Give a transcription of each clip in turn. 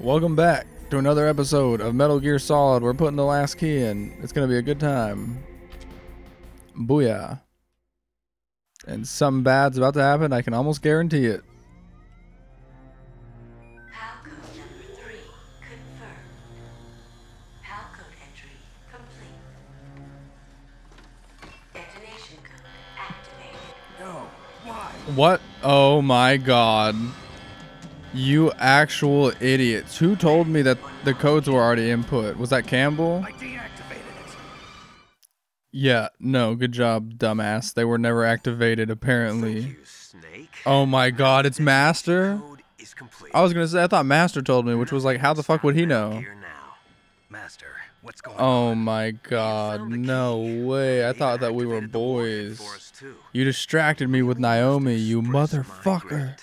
Welcome back to another episode of Metal Gear Solid. We're putting the last key in. It's gonna be a good time. Booyah. And something bad's about to happen, I can almost guarantee it. PAL code number three confirmed. PAL code entry complete. Detonation code activated. What? Oh my god. You actual idiots. Who told me that the codes were already input? Was that Campbell? I deactivated it. Yeah, no, good job, dumbass. They were never activated, apparently. You snake. Oh my god, it's Master? Code is complete. I was gonna say, I thought Master told me, which was like, how the fuck would he know? Master, what's going Oh on? my god, no way. I thought that we were Activated the warhead boys. for us, too. You distracted me with Naomi, you motherfucker.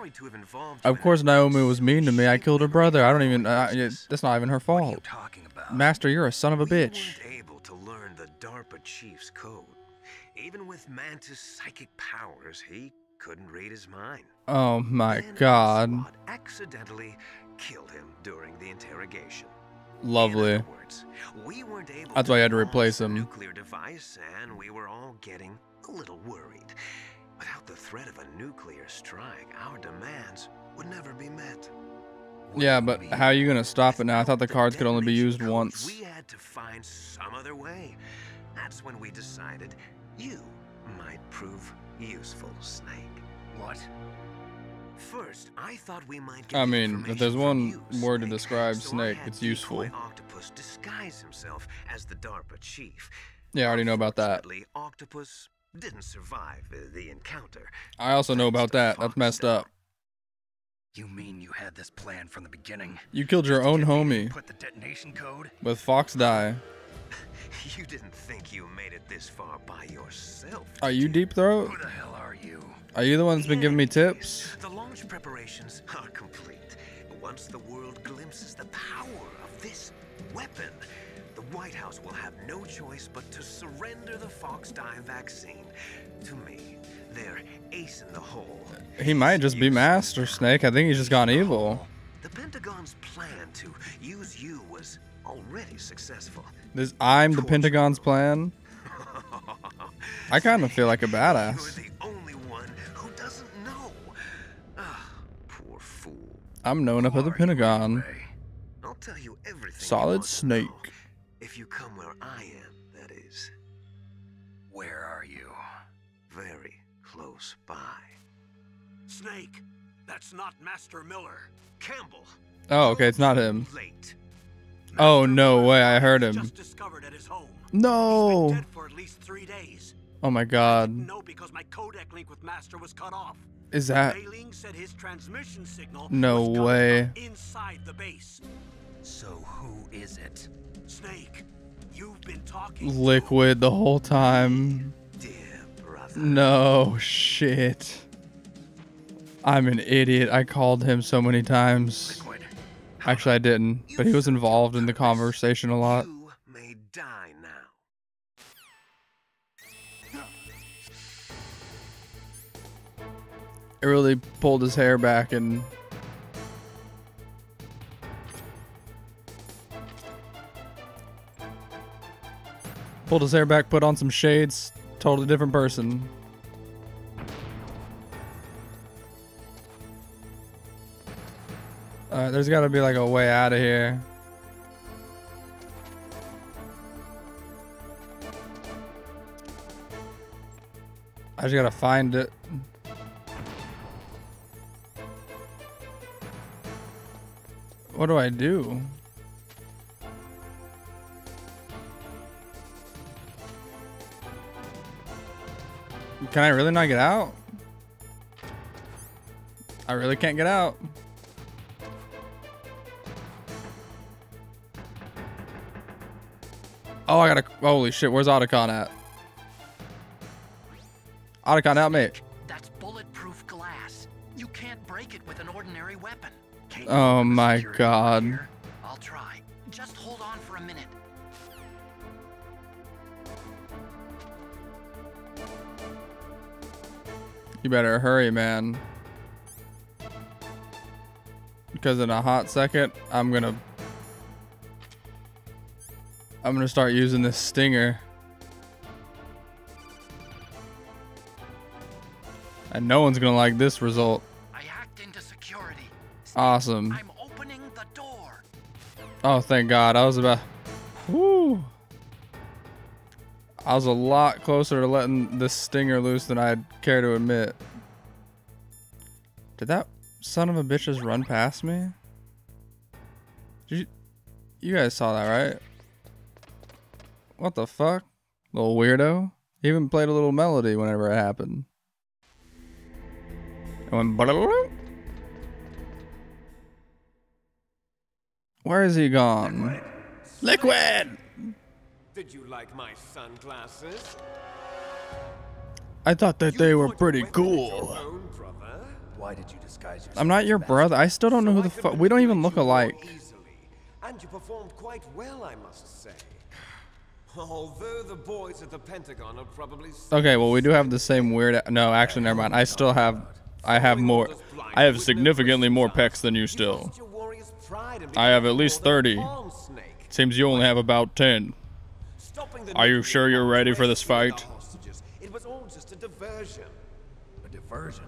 Gratitude. Sorry to have involved Of course, Naomi was mean to me. I killed her brother. I don't even. Uh, business. that's not even her What are you fault. talking about? Master, you're a son of a We bitch. weren't able to learn the DARPA chief's code. Even with Mantis' psychic powers, he couldn't read his mind. Oh my Then god. Ocelot accidentally killed him during the interrogation. Lovely. In words, we weren't able That's to why I had to replace him. Nuclear device, and we were all getting a little worried. Without the threat of a nuclear strike, our demands would never be met. What Yeah, but how are you gonna stop it now? I thought the cards could only be used once. We had to find some other way. That's when we decided you might prove useful, Snake. What? First, I thought we might get I mean, if there's one you, word to describe So Snake, it's useful. Octopus disguise himself as the DARPA chief. Yeah, I already know about that. Octopus didn't survive uh, the encounter. I also know about that. That's messed up. You mean you had this plan from the beginning? You killed your own get me to homie Put the detonation code? with Fox Die. You didn't think you made it this far by yourself. Are you Deep Throat? Who the hell are you? Are you the one that's been giving me tips? The launch preparations are complete. Once the world glimpses the power of this weapon, the White House will have no choice but to surrender the Fox Die vaccine to me. They're ace in the hole. He might just be Master Snake. I think he's just gone evil. The Pentagon's plan to use you was already successful. This I'm the Pentagon's plan. I kind of feel like a badass. You're the only one who doesn't know. Ah, poor fool. I'm known up at the Who are you, Pentagon. I'll tell you everything. Solid Snake. Know, If you come where I am, that is. Where are you? Very close by. Snake, that's not Master Miller. Campbell. Oh, okay, it's not him. Late. Oh, no way, I heard him. Just discovered at his home. No. He's been dead for at least three days. Oh my god. didn't because my codec link with Master was cut off. Is that Mei Ling said his transmission signal No was way. inside the base. So who is it? Snake, you've been talking. liquid the whole time? Dear brother. No shit. I'm an idiot. I called him so many times. Liquid. Actually, I didn't, but he was involved in the conversation a lot. You may die now. It really pulled his hair back and pulled his hair back, put on some shades, totally different person. Alright, there's gotta be like a way out of here. I just gotta find it. What do I do? Can I really not get out? I really can't get out. Oh, I gotta. Holy shit, where's Otacon at? Otacon, help me. That's bulletproof glass. You can't break it with an ordinary weapon. Can't Oh my God. here? You better hurry, man. because in a hot second I'm gonna I'm gonna start using this stinger. And no one's gonna like this result. I hacked into security. Awesome. I'm opening the door. Oh, thank God. I was about. Woo. I was a lot closer to letting this stinger loose than I'd care to admit. Did that son of a bitch just run past me? Did you, you guys saw that, right? What the fuck? Little weirdo. He even played a little melody whenever it happened. And went. Where is he gone? Liquid! Did you like my sunglasses? I thought that You they were pretty weapon in your cool. own? Why did you disguise yourself? I'm not your brother. I still don't know who So the I fuck. We don't even look alike. Easily. And you performed quite well, I must say. Although the boys at the Pentagon are probably Okay, well we do have the same weird. No, actually, never mind. I still have. I have more. I have significantly more pecs than you still. lost your warrior's pride and I have at least more than a 30. Seems you only have about 10. Stopping the Are you sure you're ready for this fight? It was all just a diversion. A diversion.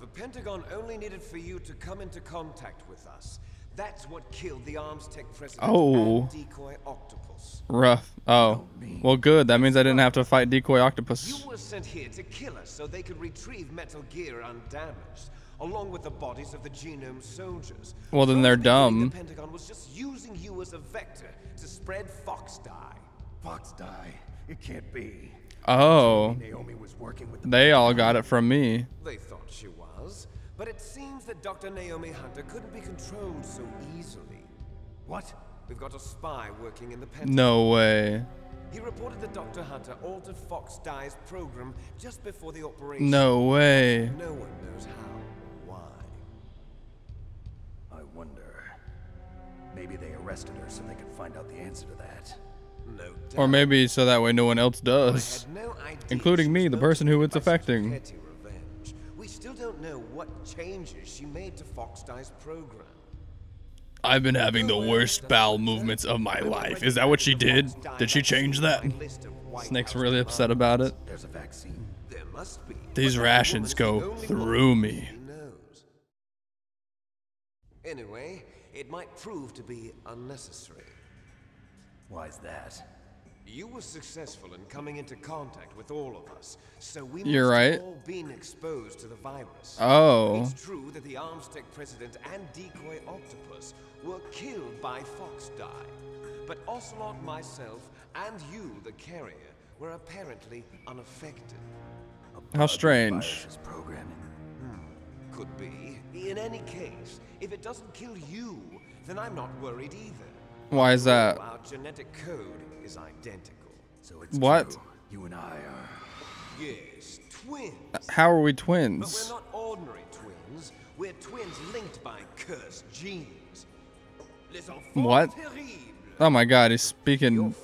The Pentagon only needed for you to come into contact with us. That's what killed the ArmsTech president Oh. and decoy octopus. Rough. Oh. Well, good. That means I didn't have to fight Decoy You Octopus. were sent here to kill us so they could retrieve Metal Gear undamaged, along with the bodies of the Genome soldiers. Well, then they're dumb. The Pentagon was just using you as a vector to spread Fox Die. Fox Die. It can't be. Oh. Naomi was working with the They all got it from me. They thought she was, but it seems that Dr. Naomi Hunter couldn't be controlled so easily. What? We've got a spy working in the Pentagon. No way. He reported that Dr. Hunter altered Fox Die's program just before the operation. No way. No one knows how why. I wonder. Maybe they arrested her so they could find out the answer to that. No. Or maybe so that way no one else does. no Including me, the person who it's affecting. We still don't know what changes she made to program. I've been having the worst bowel movements of my life. Is that what she did? Did she change that? Snake's really upset about it. There's a vaccine. There must be. These rations go through me. Anyway, it might prove to be unnecessary. Why's that? You were successful in coming into contact with all of us, so we You're must right. have all been exposed to the virus. Oh. It's true that the ArmsTech president and decoy octopus were killed by Fox Die, but Ocelot, myself, and you, the carrier, were apparently unaffected. How strange. Virus's programming. Hmm. Could be. In any case, if it doesn't kill you, then I'm not worried either. Why is that? Our genetic code is identical. So it's What? true. You and I are. Yes, twins. Uh, how are we But twins? we're not ordinary twins. We're twins linked by cursed genes. What? Oh my god, he's speaking.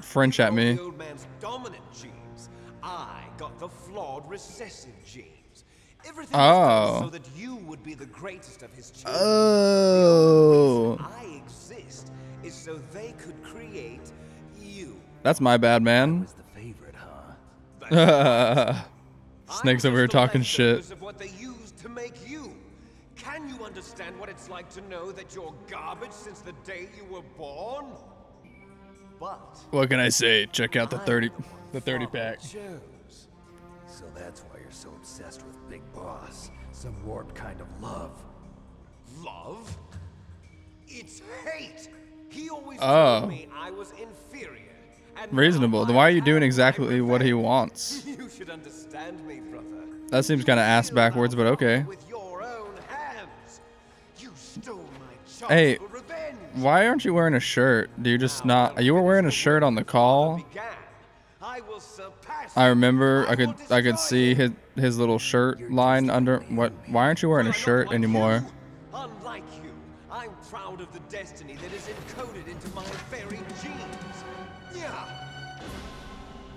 French at me. Old man's dominant genes. I got the flawed recessive genes. Everything Oh. so that you would be the greatest of his children. Oh. The only reason I exist is so they could create you. That's my bad, man. Favorite, huh? Snake's over here talking shit. Of what they used to make you. Can you understand what it's like to know that you're garbage since the day you were born? But What can I say? Check out the 30 the 30 pack. So that's why you're so obsessed with Big Boss. Some warped kind of love. Love? It's hate. He always Oh. told me I was inferior. And Reasonable. Then why are you doing exactly what he wants? You should understand me, brother. That seems kind of ass backwards, but okay. With your own hands. You stole my Hey. Why aren't you wearing a shirt? Do you just not? You were wearing a shirt on the call. I will I remember. I could. I could see his his little shirt line under. What? Why aren't you wearing a shirt anymore? Destiny that is encoded into my very genes. Yeah.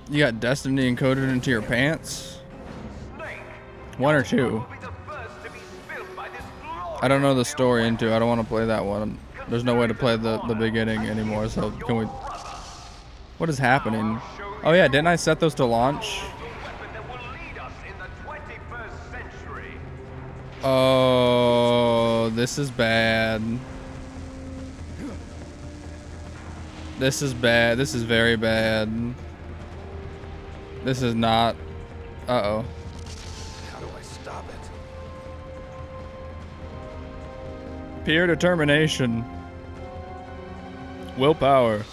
You got destiny encoded into your pants. One or two. will be the first to be spilled by this glorious I don't know the story into. I don't want to play that one. There's no way to play the the beginning anymore. So can we? What is happening? Oh yeah, didn't I set those to launch? Weapon that will lead us in the 21st century. Oh, this is bad. This is bad. This is very bad. This is not. Uh oh. How do I stop it? Pure determination. Willpower.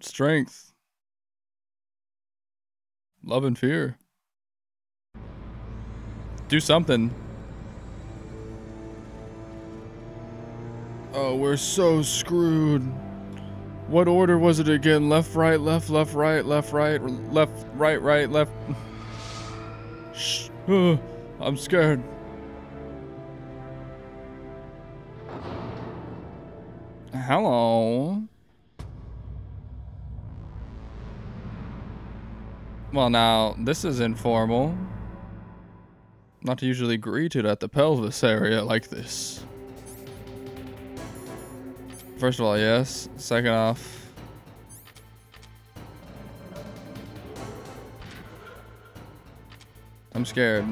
Strength. Love and fear. Do something. Oh, we're so screwed. What order was it again? Left, right, left, left, right, left, right, left, right, right, left. Shh. Uh, I'm scared. Hello. Well, now, this is informal. Not usually greeted at the pelvis area like this. First of all, yes. Second off, I'm scared.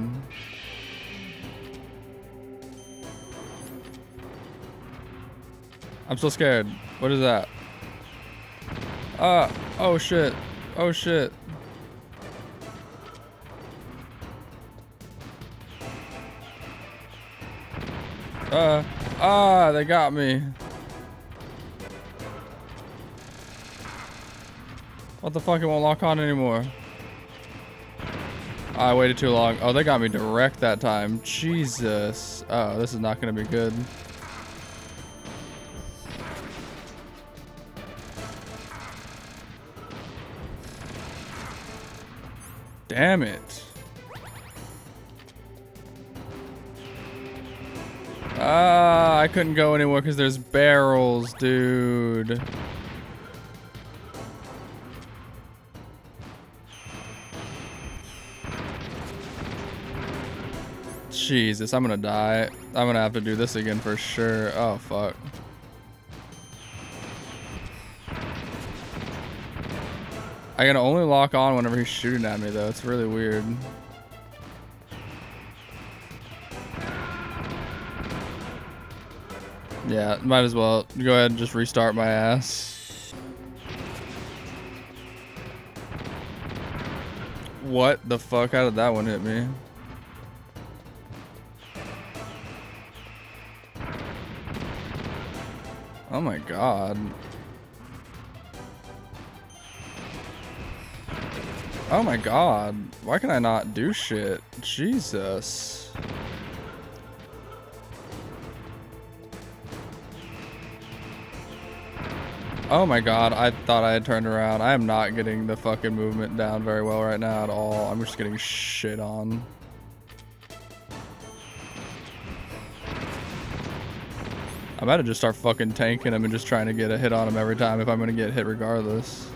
I'm still scared. What is that? Ah, oh shit. Oh shit. Uh, ah, they got me. What the fuck? It won't lock on anymore. I waited too long. Oh, they got me direct that time. Jesus. Oh, this is not gonna be good. Damn it. Ah, I couldn't go anywhere because there's barrels, dude. Jesus, I'm gonna die. I'm gonna have to do this again for sure. Oh, fuck. I can only lock on whenever he's shooting at me, though. It's really weird. Yeah, might as well go ahead and just restart my ass. What the fuck? How did that one hit me? Oh my god. Oh my god. Why can I not do shit? Jesus. Oh my god, I thought I had turned around. I am not getting the fucking movement down very well right now at all. I'm just getting shit on. I might have just start fucking tanking him and just trying to get a hit on him every time if I'm gonna get hit regardless.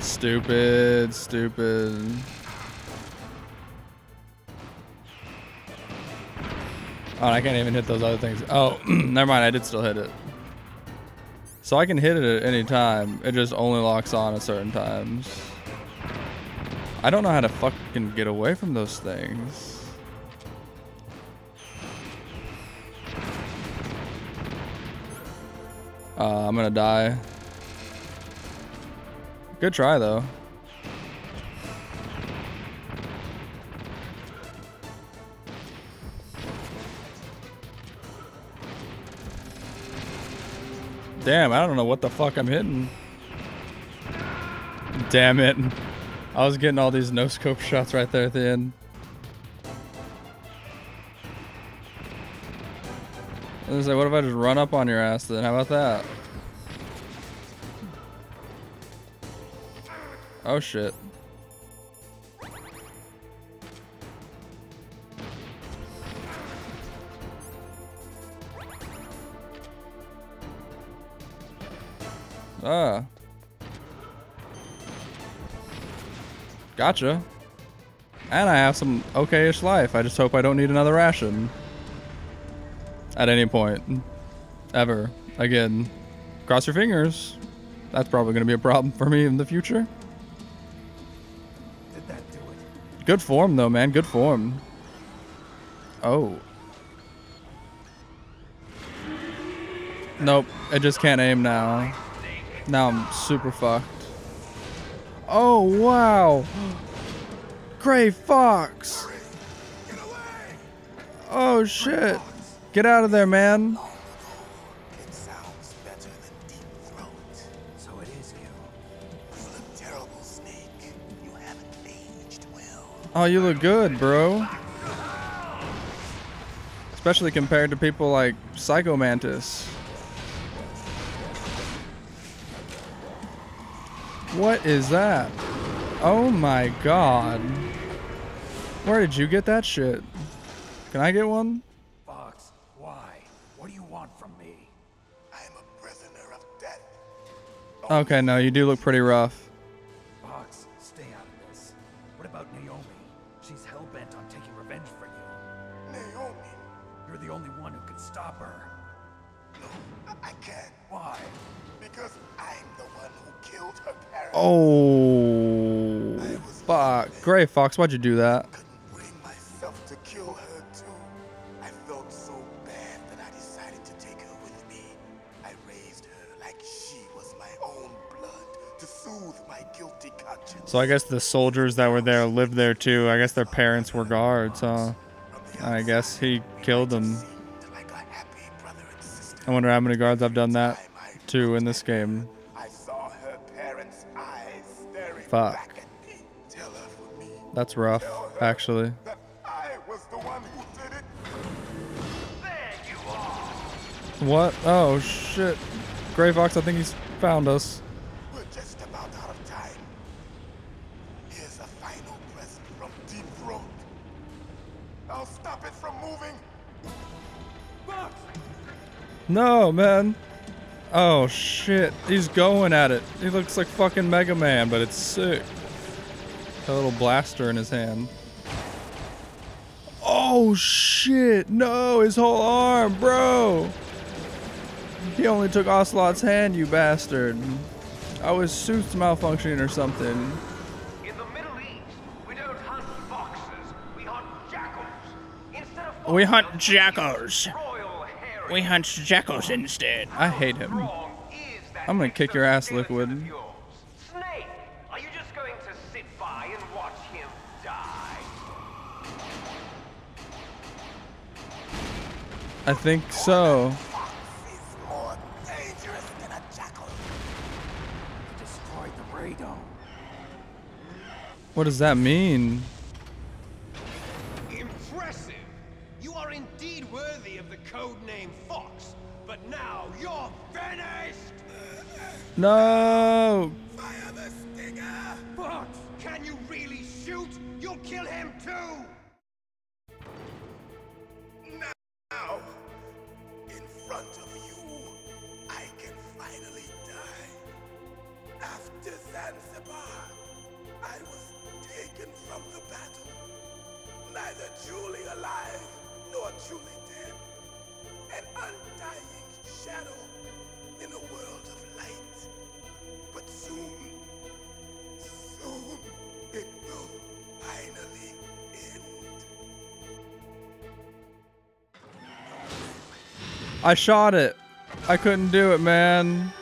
Stupid, stupid. Oh, I can't even hit those other things. Oh, never mind. I did still hit it. So I can hit it at any time. It just only locks on at certain times. I don't know how to fucking get away from those things. Uh, I'm gonna die. Good try though. Damn, I don't know what the fuck I'm hitting. Damn it. I was getting all these no scope shots right there at the end. I was like, what if I just run up on your ass then? How about that? Oh shit. Ah. Gotcha. And I have some okay-ish life. I just hope I don't need another ration. At any point. Ever. Again. Cross your fingers. That's probably going to be a problem for me in the future. Did that do it? Good form, though, man. Good form. Oh. Nope. I just can't aim now. Now I'm super fucked. Oh, wow. Gray Fox. Oh, shit. Get out of there, man. Oh, you look good, bro. Especially compared to people like Psycho Mantis. What is that? Oh my god. Where did you get that shit? Can I get one? Fox, why? What do you want from me? I am a prisoner of death. Okay, no, you do look pretty rough. Fox, stay out of this. What about Naomi? She's hell bent on taking revenge for you. Naomi? You're the only one who can stop her. I, can't. Why? Because I'm the one who killed her parents. Oh. Fuck. Gray Fox, why'd you do that? couldn't bring myself to kill her too. I felt so bad that I decided to take her with me. I raised her like she was my own blood to soothe my guilty conscience. So I guess the soldiers that were there lived there too. I guess their parents were guards, huh? I guess he killed them. I wonder how many guards I've done that to in this game. Fuck. That's rough, actually. What? Oh shit. Gray Fox, I think he's found us. No, man. Oh shit. He's going at it. He looks like fucking Mega Man, but it's sick. A little blaster in his hand. Oh shit. No, his whole arm, bro. He only took Ocelot's hand, you bastard. Oh, his suit's malfunctioning or something. In the Middle East, we don't hunt foxes, we hunt jackals. Instead of We hunt jackals. royal herring. We hunt jackals instead. I hate him. Wrong is that I'm gonna kick your ass, Liquid. Snake, are you just going to sit by and watch him die? I think so. He's more dangerous than a jackal. He destroyed the radome. What does that mean? No. Fire the stinger! Fox, can you really shoot? You'll kill him too! Now, in front of you, I can finally die. After Zanzibar, I was taken from the battle. Neither truly alive nor truly dead. An undying shadow in a world of light. But soon, soon, it will finally end. I shot it. I couldn't do it, man.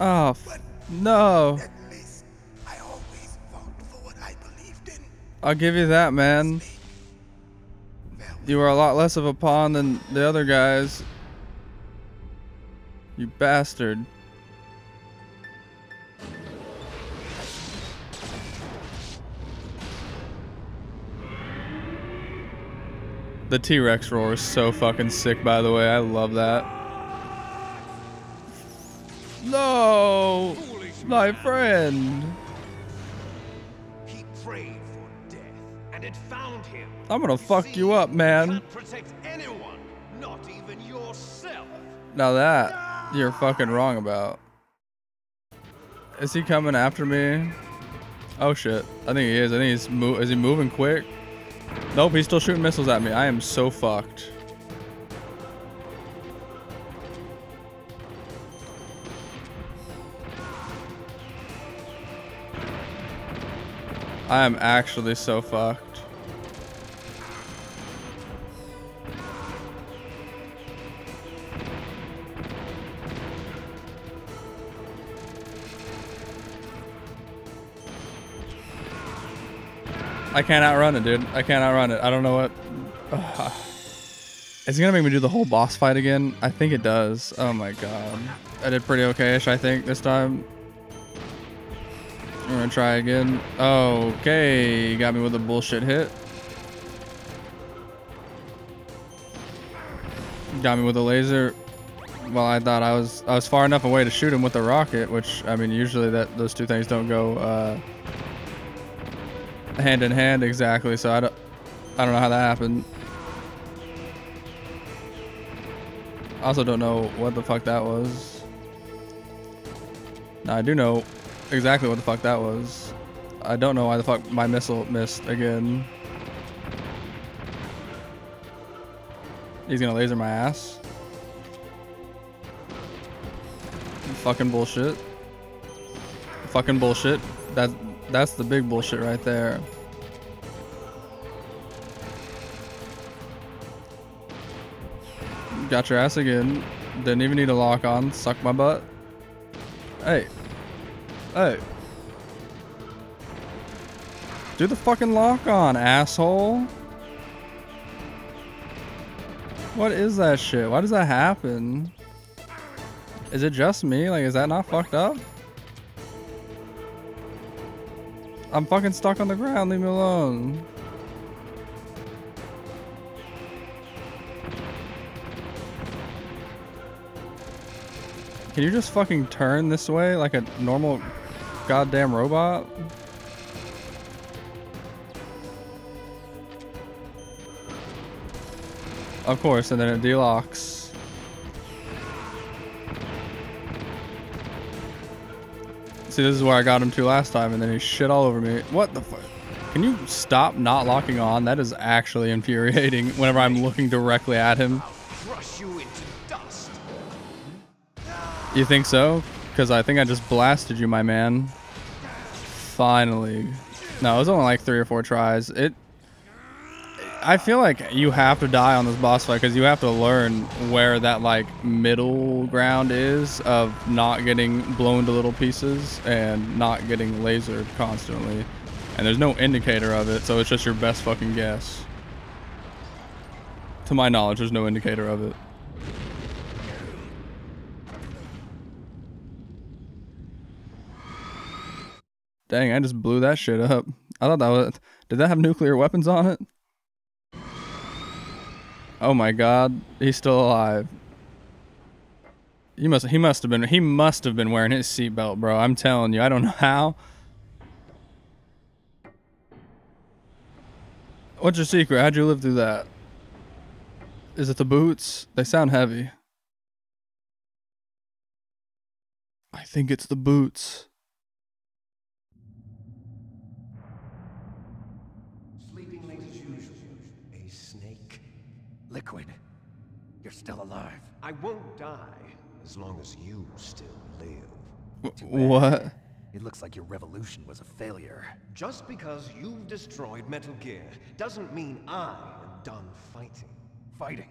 Oh, believed in. I'll give you that, man. You were a lot less of a pawn than the other guys. You bastard. The T-Rex roar is so fucking sick, by the way. I love that. No! My friend. He prayed for death, and it found him. I'm gonna fuck you up, man. Anyone, not even yourself. Now that you're fucking wrong about. Is he coming after me? Oh shit. I think he is. I think he's mo- is he moving quick? Nope, he's still shooting missiles at me. I am so fucked. I am actually so fucked. I can't outrun it, dude. I can't outrun it. I don't know what. Ugh. Is it gonna make me do the whole boss fight again? I think it does. Oh my god. I did pretty okay-ish, I think, this time. I'm gonna try again. Okay, got me with a bullshit hit. Got me with a laser. Well, I thought I was I was far enough away to shoot him with a rocket, which I mean usually that those two things don't go uh, hand in hand exactly. So I don't I don't know how that happened. I also don't know what the fuck that was. Now I do know exactly what the fuck that was. I don't know why the fuck my missile missed again. He's gonna laser my ass. Fucking bullshit. Fucking bullshit. That that's the big bullshit right there. Got your ass again. Didn't even need a lock on. Suck my butt. Hey. Hey. Do the fucking lock on, asshole. What is that shit? Why does that happen? Is it just me? Like, is that not fucked up? I'm fucking stuck on the ground. Leave me alone. Can you just fucking turn this way like a normal goddamn robot? Of course, and then it delocks. See, this is where I got him to last time, and then he shit all over me. What the fuck? Can you stop not locking on? That is actually infuriating whenever I'm looking directly at him. You. You think so? Because I think I just blasted you, my man. Finally. No, it was only like three or four tries. It. I feel like you have to die on this boss fight because you have to learn where that like middle ground is of not getting blown to little pieces and not getting lasered constantly. And there's no indicator of it, so it's just your best fucking guess. To my knowledge, there's no indicator of it. Dang, I just blew that shit up. I thought that was. Did that have nuclear weapons on it? Oh my god, he's still alive. He must. He must have been. He must have been wearing his seatbelt, bro. I'm telling you. I don't know how. What's your secret? How'd you live through that? Is it the boots? They sound heavy. I think it's the boots. Still alive. I won't die as long as you still live. What? It looks like your revolution was a failure. Just because you've destroyed Metal Gear doesn't mean I am done fighting. Fighting.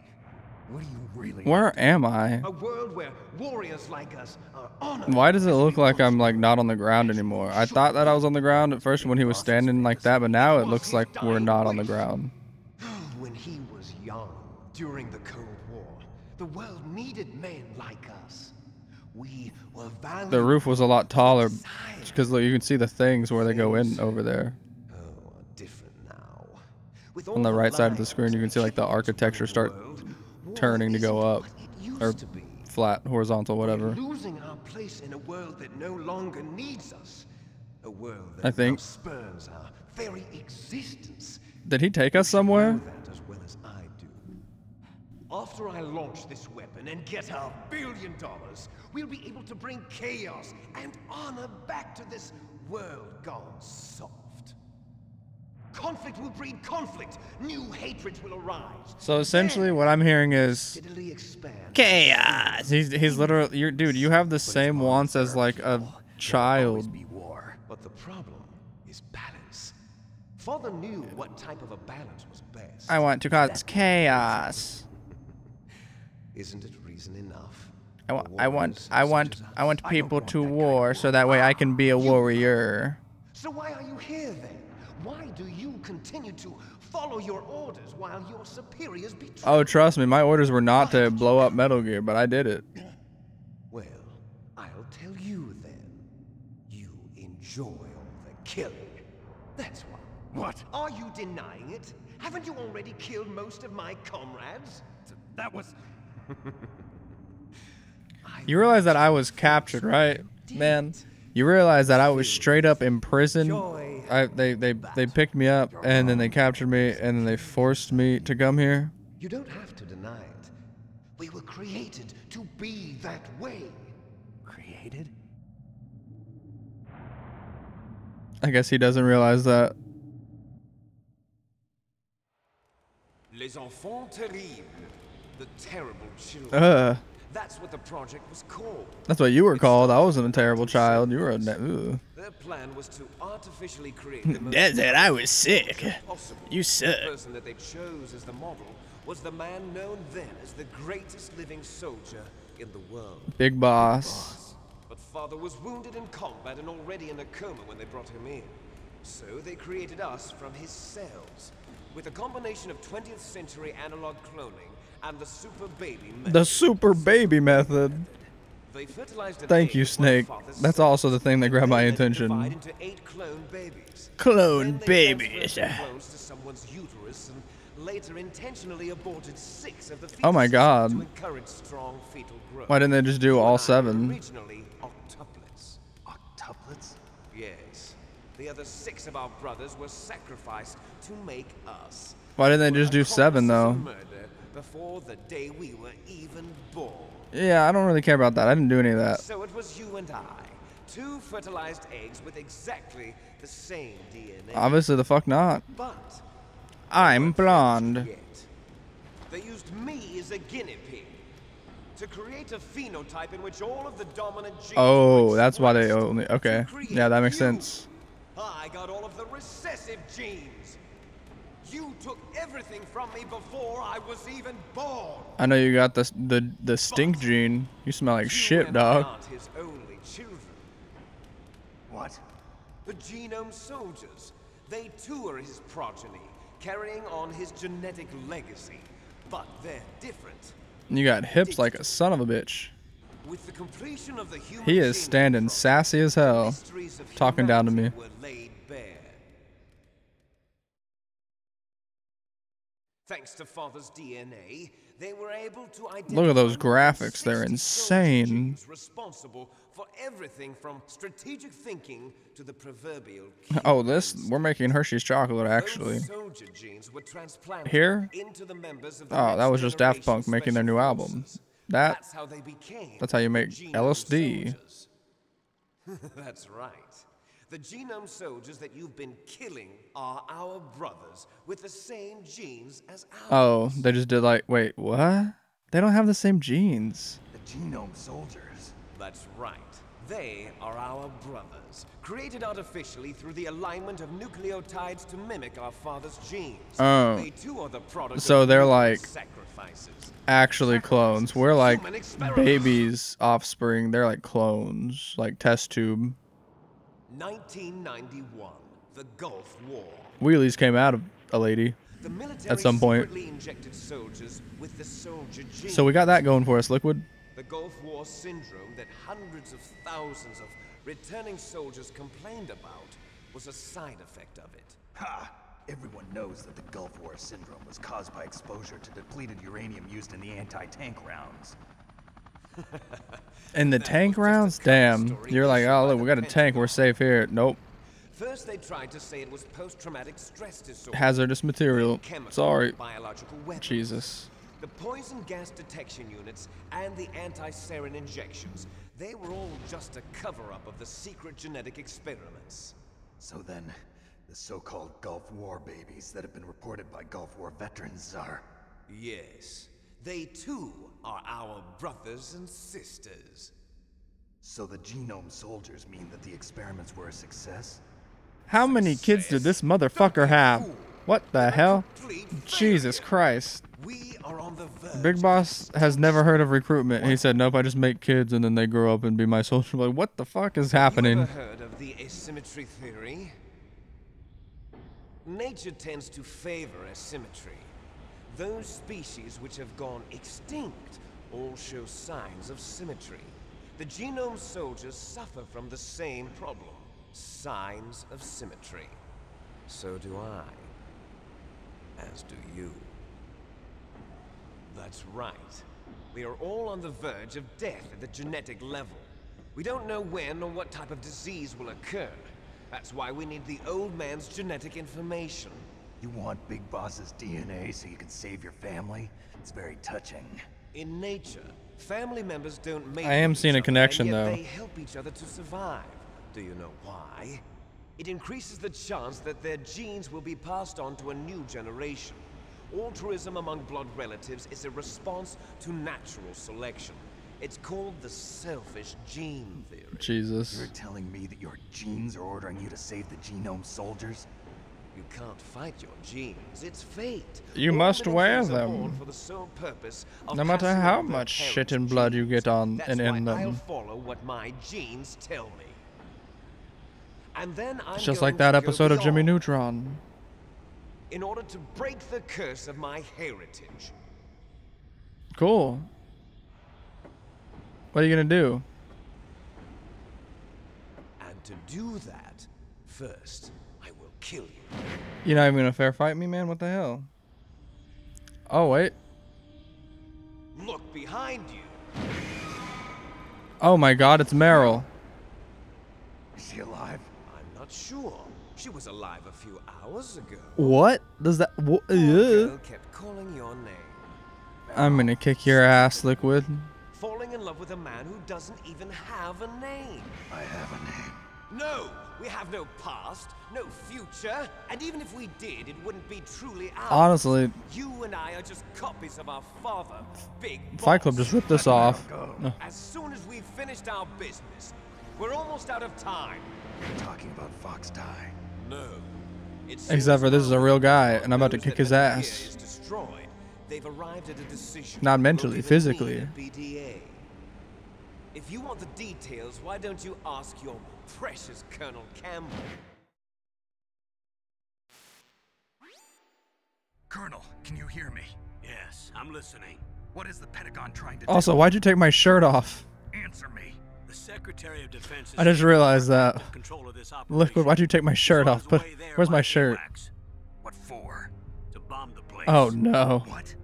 What do you really Where am I? A world where warriors like us are honored. Why does it look like I'm like not on the ground anymore? I thought that I was on the ground at first when he was standing like that, but now it looks like we're not on the ground. When he was young, during the Cold War, the world needed men like us. We were valued. The roof was a lot taller because you can see the things where they go in over there. Oh, different now. On the right side of the screen, you can see like the architecture start turning to go up what it used or to be. flat, horizontal, whatever. Losing our place in a world that no longer needs us. A world that I think- spurns our very existence. Did he take us somewhere? know that as well as I do. After I launch this weapon and get our billion dollars, we'll be able to bring chaos and honor back to this world gone soft. Conflict will breed conflict. New hatreds will arise. So essentially, what I'm hearing is chaos. He's he's literally, you're, dude. You have the same wants as like a Always child. be war. But the problem is balance. Father knew what type of a balance was best. I want to cause chaos. Isn't it reason enough? I, wa- I want I want as? I want people want to war so that way I can be a warrior. So why are you here then? Why do you continue to follow your orders while your superiors betray? Oh, trust me, my orders were not to blow up Metal Gear, but I did it. Well, I'll tell you then. You enjoy all the killing. That's why. What? Are you denying it? Haven't you already killed most of my comrades? That was. I You realize that I was captured, right, man? You realize that I was straight up in prison. I they they they picked me up and then they captured me and then they forced me to come here. You don't have to deny it. We were created to be that way. Created? I guess he doesn't realize that. Les enfants terribles. The terrible children. Uh, That's what the project was called. that's what you were called. I wasn't a terrible child. You were a. Ooh. Their plan was to artificially create That's it, I was sick. possible. You suck. The person that they chose as the model was the man known then as the greatest living soldier in the world. Big boss. But father was wounded in combat and already in a coma when they brought him in. So they created us from his cells. With a combination of 20th century analog cloning and the super baby method. The super baby method. They fertilized Thank you, Snake. That's also the thing that grabbed my Then they divide attention. into eight clone babies. Clone babies. transferred the clones to someone's uterus and later intentionally aborted six of the Oh my God. To encourage strong fetal growth. Why didn't they just do You and I all seven? Originally octuplets. Octuplets? Yes. The other six of our brothers were sacrificed to make us. Why didn't they just do seven though? Before the day we were even born. Yeah, I don't really care about that. I didn't do any of that. So it was you and I, two fertilized eggs with exactly the same DNA. Obviously, the fuck not. but I'm blonde. yet, they used me as a guinea pig to create a phenotype in which all of the dominant genes. Oh, that's why they only. Okay. Yeah, that makes sense. I got all of the recessive genes. You took everything from me before I was even born. I know you got the the the stink gene. You smell like You shit, dog. his only children. What? The genome soldiers. They too are his progeny, carrying on his genetic legacy. But they're different. You got hips like a son of a bitch. With the completion of the human He is standing sassy as hell, talking down to me. Thanks to Father's DNA, they were able to identify Look at those graphics, they're insane. Responsible for everything from strategic thinking to the proverbial. Oh, this we're making Hershey's chocolate actually. soldier genes were transplanted Here? into the members of the Oh, that was just Daft Punk making their new album. That That's how they became. that's how you make LSD. That's right. The genome soldiers that you've been killing are our brothers with the same genes as ours. Oh, they just did like wait, what? They don't have the same genes. The genome soldiers. That's right. They are our brothers, created artificially through the alignment of nucleotides to mimic our father's genes. Oh. They too are the product So of they're like- sacrifices. Actually clones. We're like babies' offspring. They're like clones, like test tube. 1991, the Gulf War. Wheelies came out of a lady. The military At some point. injected soldiers with the soldier gene. So we got that going for us, Liquid. The Gulf War syndrome that hundreds of thousands of returning soldiers complained about was a side effect of it. Ha! Everyone knows that the Gulf War syndrome was caused by exposure to depleted uranium used in the anti-tank rounds. In the That tank was just a rounds? Damn. story You're like, oh, look, we got a tank. We're safe here. Nope. First, they tried to say it was post-traumatic stress disorder. Hazardous material. chemical, Sorry. Biological weapons. Jesus. The poison gas detection units and the anti-sarin injections, they were all just a cover-up of the secret genetic experiments. So then, the so-called Gulf War babies that have been reported by Gulf War veterans are... Yes, they too are our brothers and sisters. So the genome soldiers mean that the experiments were a success? How many kids did this motherfucker have? What the hell? Jesus Christ. We are on the verge. Big Boss has never heard of recruitment. He said, nope, I just make kids and then they grow up and be my soldier. Like, what the fuck is You happening? ever heard of the asymmetry theory? Nature tends to favor asymmetry. Those species which have gone extinct all show signs of symmetry. The genome soldiers suffer from the same problem signs of symmetry. So do I. As do you. That's right. We are all on the verge of death at the genetic level. We don't know when or what type of disease will occur. That's why we need the old man's genetic information. You want Big Boss's DNA so you can save your family? It's very touching. In nature, family members don't make I am seeing a connection, yet though. They help each other to survive. Do you know why? It increases the chance that their genes will be passed on to a new generation. Altruism among blood relatives is a response to natural selection. It's called the selfish gene theory. Jesus. You're telling me that your genes are ordering you to save the genome soldiers? You can't fight your genes. It's fate. You must wear things are born them. For the sole purpose of No matter how much shit and blood you get on That's and in why I'll them. follow what my genes tell me. And then I'm It's just like that episode of Jimmy Neutron. In order to break the curse of my heritage. Cool. What are you gonna do? And to do that, first, kill you. You're not even gonna fair fight me, man? What the hell? Oh, wait. Look behind you. Oh my god, it's Meryl. Is she alive? I'm not sure. She was alive a few hours ago. What? Does that. Wha- Poor Ugh. kept calling your name. I'm gonna kick your ass, Liquid. Falling in love with a man who doesn't even have a name. I have a name. No, we have no past, no future, and even if we did, it wouldn't be truly ours. Honestly, You and I are just copies of our father, Big Fight Club just ripped this off. No. As soon as we've finished our business, we're almost out of time. You're talking about Fox Die. No. It Except for this is a real guy, and I'm about to kick his ass. is destroyed, they've arrived at a decision. Not mentally, We'll physically. Need a BDA. If you want the details, why don't you ask your precious Colonel Campbell? Colonel, can you hear me? Yes, I'm listening. What is the Pentagon trying to Also, why'd you take my shirt off? Answer me. The Secretary of Defense. I just realized that. Took Control of this operation. Liquid, why'd you take my shirt off? his Put, where's my shirt? What for? To bomb the place. Oh no. What?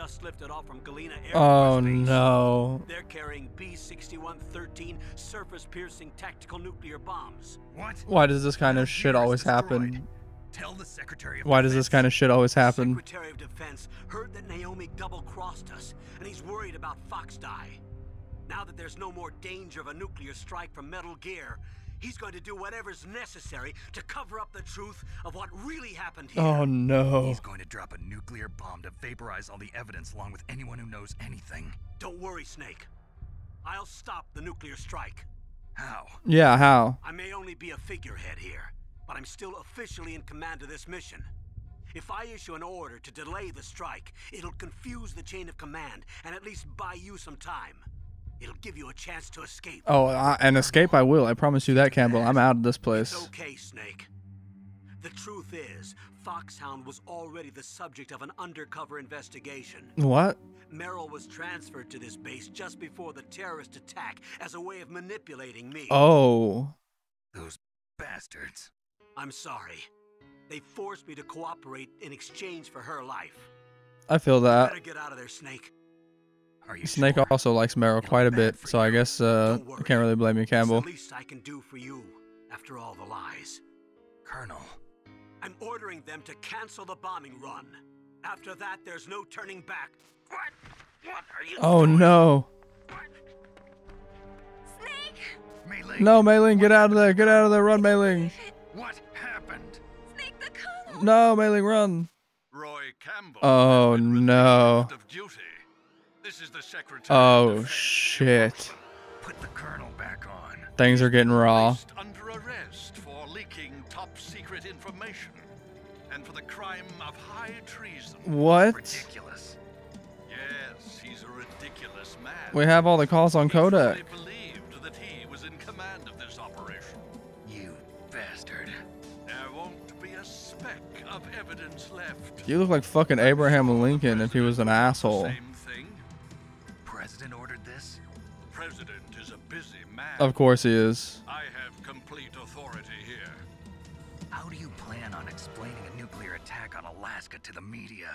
Just lifted off from Galena Air Oh Force Base. no. They're carrying B-6113 surface-piercing tactical nuclear bombs. What? Why does this kind of shit always happen? Tell the Secretary of Why does this kind of shit always happen? Secretary of Defense heard that Naomi double-crossed us, and he's worried about Fox Die. Now that there's no more danger of a nuclear strike from Metal Gear, he's going to do whatever's necessary to cover up the truth of what really happened here. Oh no. He's going to drop a nuclear bomb to vaporize all the evidence along with anyone who knows anything. Don't worry, Snake. I'll stop the nuclear strike. How? Yeah, how? I may only be a figurehead here, but I'm still officially in command of this mission. If I issue an order to delay the strike, it'll confuse the chain of command and at least buy you some time. It'll give you a chance to escape. Oh, uh, and escape I will. I promise you that, Campbell. I'm out of this It's place. okay, Snake. The truth is, Foxhound was already the subject of an undercover investigation. What? Meryl was transferred to this base just before the terrorist attack as a way of manipulating me. Oh. Those bastards. I'm sorry. They forced me to cooperate in exchange for her life. I feel that. Better get out of there, Snake. Are you Snake sure? also likes Meryl quite a bit, so I guess uh, I can't really blame you, It's Campbell. the least I can do for you after all the lies. Colonel, I'm ordering them to cancel the bombing run. After that, there's no turning back. What? What are you Oh doing? no. Snake! Mei No, Mei-Ling, get out of there. Get out of there. Run, Mei-Ling. what happened? Snake the Colonel! No, Mei-Ling, run. Roy Campbell. Oh, has been relieved no. Of duty. This is the Secretary Oh, of shit. Put the Colonel back on. Things are getting raw. Under arrest for leaking top secret information and for the crime of high treason. What? Ridiculous. Yes, he's a ridiculous man. We have all the calls on codec. believed that he was in command of this operation. You bastard. There won't be a speck of evidence left. You look like fucking Abraham Lincoln if he was an asshole. Of course he is. I have complete authority here. How do you plan on explaining a nuclear attack on Alaska to the media?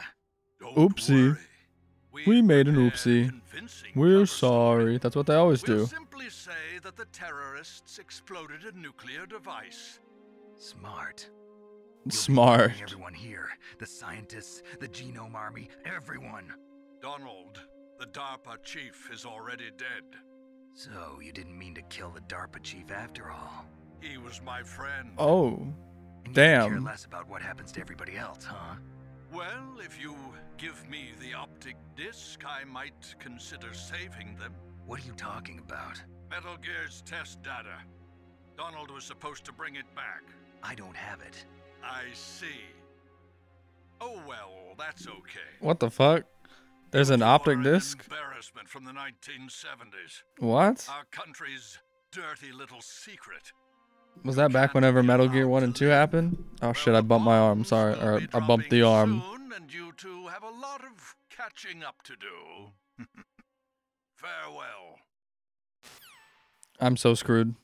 Don't Oopsie. worry. We made an oopsie. We're sorry. story. That's what they always We'll do. simply say that the terrorists exploded a nuclear device. Smart. You'll Smart. Everyone here, the scientists, the genome army, everyone. Donald, the DARPA chief, is already dead. So you didn't mean to kill the DARPA chief after all. He was my friend. Oh. And you could care Damn. less about what happens to everybody else, huh? Well, if you give me the optic disc, I might consider saving them. What are you talking about? Metal Gear's test data. Donald was supposed to bring it back. I don't have it. I see. Oh well, that's okay. What the fuck? There's an optic disc? Embarrassment from the 1970s. What? Our country's dirty little secret. Was that back whenever Metal Gear 1 and 2 happened? Oh shit, I bumped my arm. Sorry. Or I bumped the arm. And you two have a lot of catching up to do. Farewell. I'm so screwed.